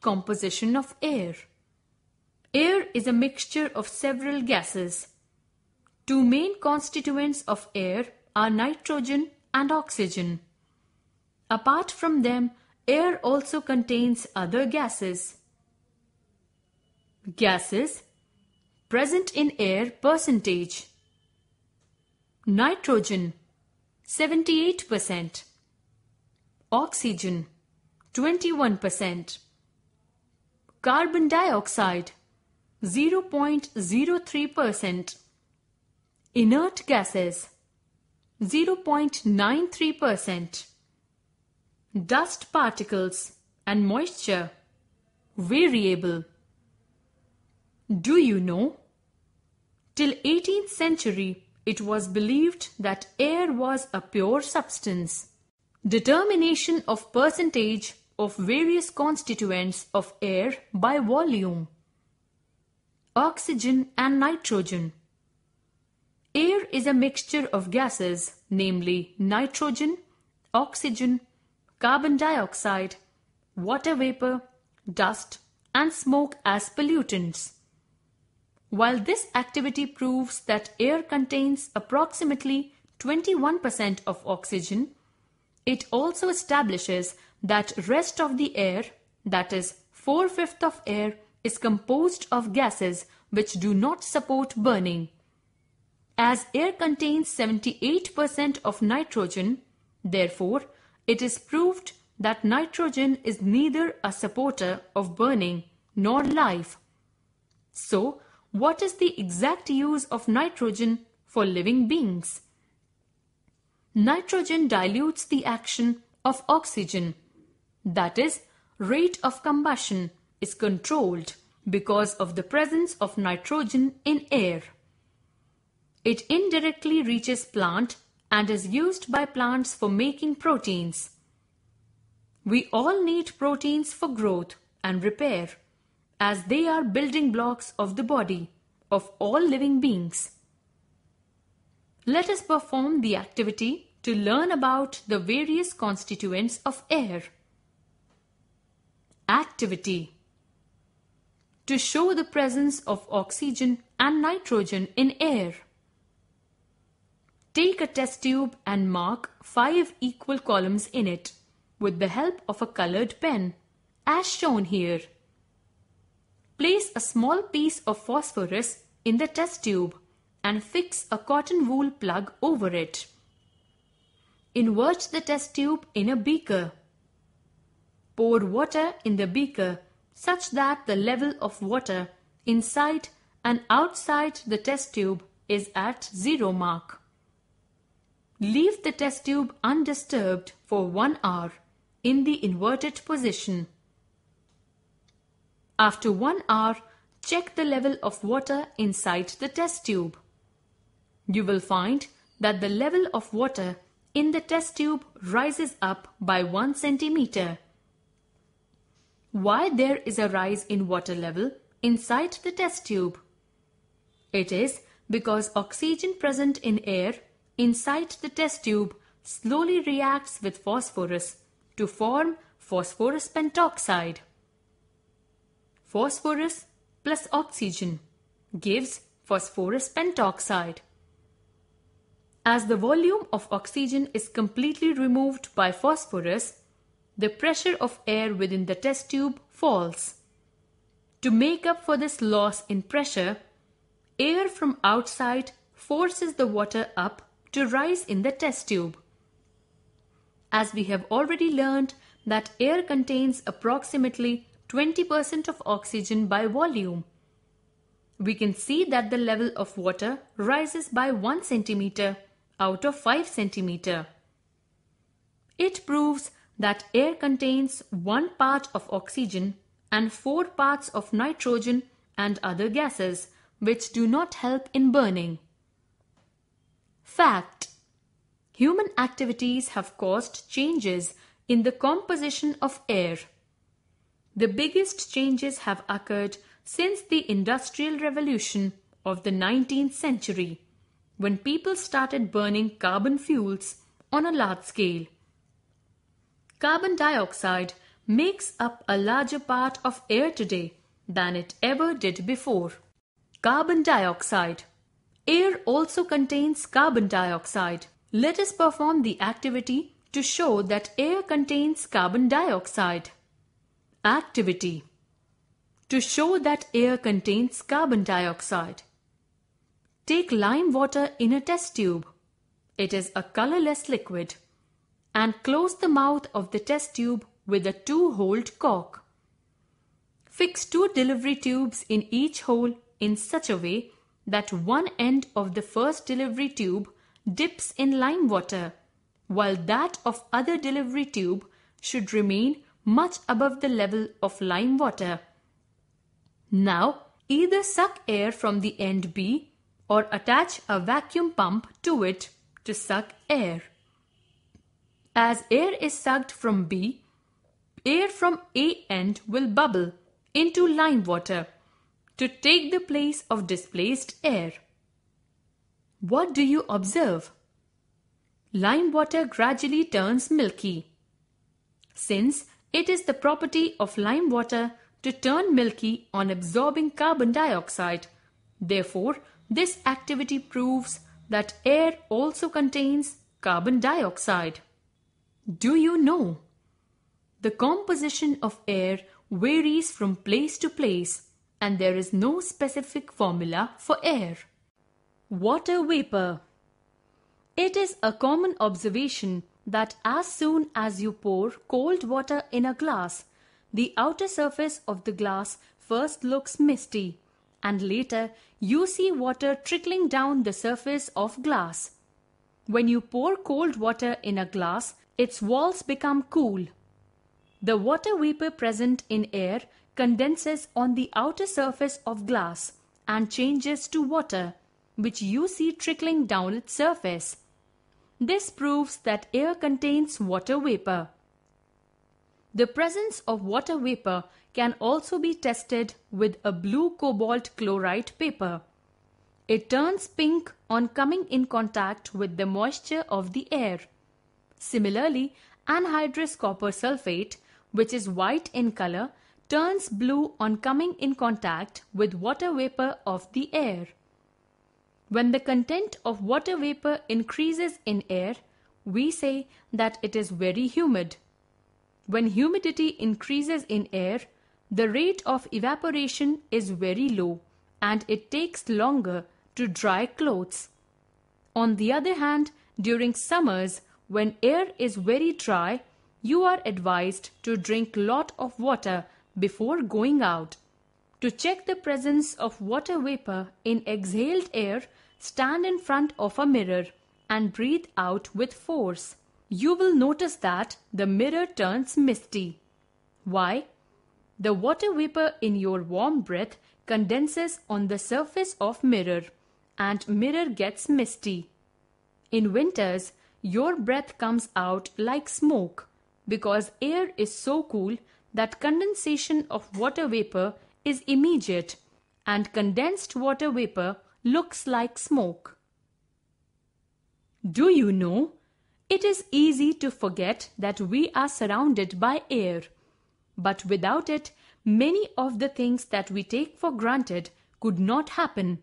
Composition of air. Air is a mixture of several gases. Two main constituents of air are nitrogen and oxygen. Apart from them, air also contains other gases. Gases present in air percentage. Nitrogen 78%. Oxygen 21%. Carbon dioxide 0.03%. Inert gases 0.93%. Dust particles and moisture variable. Do you know? Till 18th century, it was believed that air was a pure substance. Determination of percentage of various constituents of air by volume. Oxygen and nitrogen. Air is a mixture of gases, namely nitrogen, oxygen, carbon dioxide, water vapor, dust, and smoke as pollutants. While this activity proves that air contains approximately 21% of oxygen, it also establishes that rest of the air, that is 4/5 of air, is composed of gases which do not support burning. As air contains 78% of nitrogen, therefore, it is proved that nitrogen is neither a supporter of burning nor life. So, what is the exact use of nitrogen for living beings? Nitrogen dilutes the action of oxygen. That is, rate of combustion is controlled because of the presence of nitrogen in air. It indirectly reaches plant and is used by plants for making proteins. We all need proteins for growth and repair as they are building blocks of the body of all living beings. Let us perform the activity to learn about the various constituents of air. Activity To show the presence of oxygen and nitrogen in air. Take a test tube and mark five equal columns in it with the help of a colored pen, as shown here. Place a small piece of phosphorus in the test tube and fix a cotton wool plug over it. Invert the test tube in a beaker. Pour water in the beaker such that the level of water inside and outside the test tube is at zero mark. Leave the test tube undisturbed for one hour in the inverted position. After one hour, check the level of water inside the test tube. You will find that the level of water in the test tube rises up by 1 centimeter. Why there is a rise in water level inside the test tube? It is because oxygen present in air inside the test tube slowly reacts with phosphorus to form phosphorus pentoxide. Phosphorus plus oxygen gives phosphorus pentoxide. As the volume of oxygen is completely removed by phosphorus, the pressure of air within the test tube falls. To make up for this loss in pressure, air from outside forces the water up to rise in the test tube. As we have already learned that air contains approximately 20% of oxygen by volume. We can see that the level of water rises by 1 centimeter out of 5 centimeter. It proves that air contains one part of oxygen and four parts of nitrogen and other gases which do not help in burning. Fact Human activities have caused changes in the composition of air. The biggest changes have occurred since the Industrial Revolution of the 19th century, when people started burning carbon fuels on a large scale. Carbon dioxide makes up a larger part of air today than it ever did before. Carbon dioxide. Air also contains carbon dioxide. Let us perform the activity to show that air contains carbon dioxide. Activity To show that air contains carbon dioxide. Take lime water in a test tube. It is a colorless liquid. And close the mouth of the test tube with a two-holed cork. Fix two delivery tubes in each hole in such a way that one end of the first delivery tube dips in lime water, while that of other delivery tube should remain much above the level of lime water. Now, either suck air from the end B or attach a vacuum pump to it to suck air. As air is sucked from B, air from A end will bubble into lime water to take the place of displaced air. What do you observe? Lime water gradually turns milky. Since it is the property of lime water to turn milky on absorbing carbon dioxide, therefore this activity proves that air also contains carbon dioxide. Do you know? The composition of air varies from place to place and there is no specific formula for air. Water vapor. It is a common observation that as soon as you pour cold water in a glass, the outer surface of the glass first looks misty and later you see water trickling down the surface of glass. When you pour cold water in a glass, its walls become cool the water vapor present in air condenses on the outer surface of glass and changes to water, which you see trickling down its surface. This proves that air contains water vapor. The presence of water vapor can also be tested with a blue cobalt chloride paper. It turns pink on coming in contact with the moisture of the air. Similarly, anhydrous copper sulfate which is white in color, turns blue on coming in contact with water vapor of the air. When the content of water vapor increases in air, we say that it is very humid. When humidity increases in air, the rate of evaporation is very low and it takes longer to dry clothes. On the other hand, during summers, when air is very dry, you are advised to drink lot of water before going out. To check the presence of water vapor in exhaled air, stand in front of a mirror and breathe out with force. You will notice that the mirror turns misty. Why? The water vapor in your warm breath condenses on the surface of mirror and mirror gets misty. In winters, your breath comes out like smoke because air is so cool that condensation of water vapor is immediate and condensed water vapor looks like smoke. Do you know? It is easy to forget that we are surrounded by air. But without it, many of the things that we take for granted could not happen.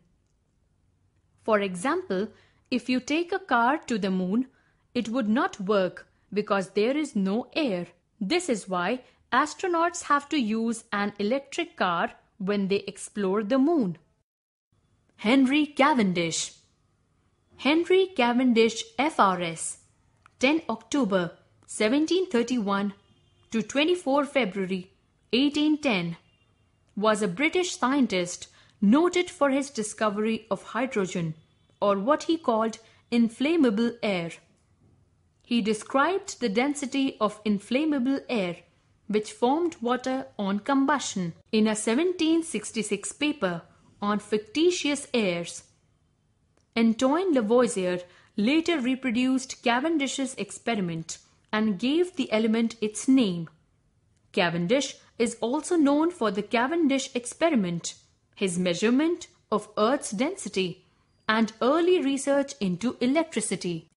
For example, if you take a car to the moon, it would not work because there is no air. This is why astronauts have to use an electric car when they explore the moon. Henry Cavendish Henry Cavendish FRS 10 October 1731 to 24 February 1810 was a British scientist noted for his discovery of hydrogen or what he called inflammable air. He described the density of inflammable air which formed water on combustion in a 1766 paper on factitious airs. Antoine Lavoisier later reproduced Cavendish's experiment and gave the element its name. Cavendish is also known for the Cavendish experiment, his measurement of Earth's density, and early research into electricity.